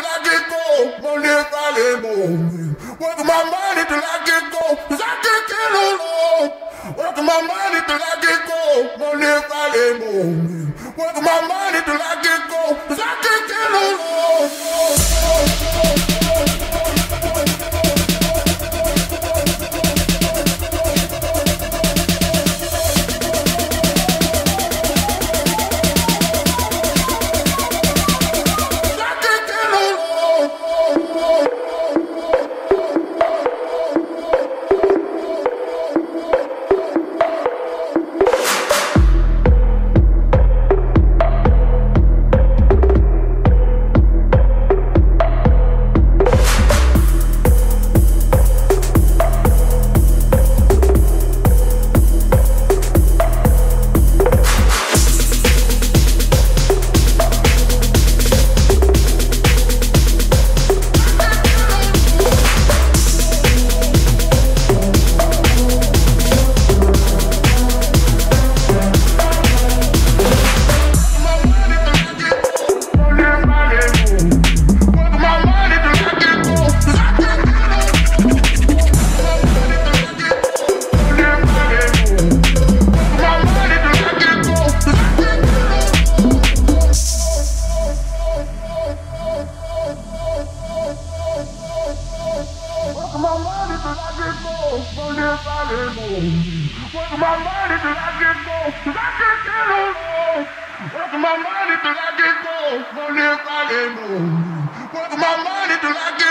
till I get go. Monday, Friday morning. Working my money till I get go. Cause I can't get alone. Working my money till I get go. Monday, Friday morning. Working my money Working my money till I get I can't get. Working my money till I get morning. Working my money till I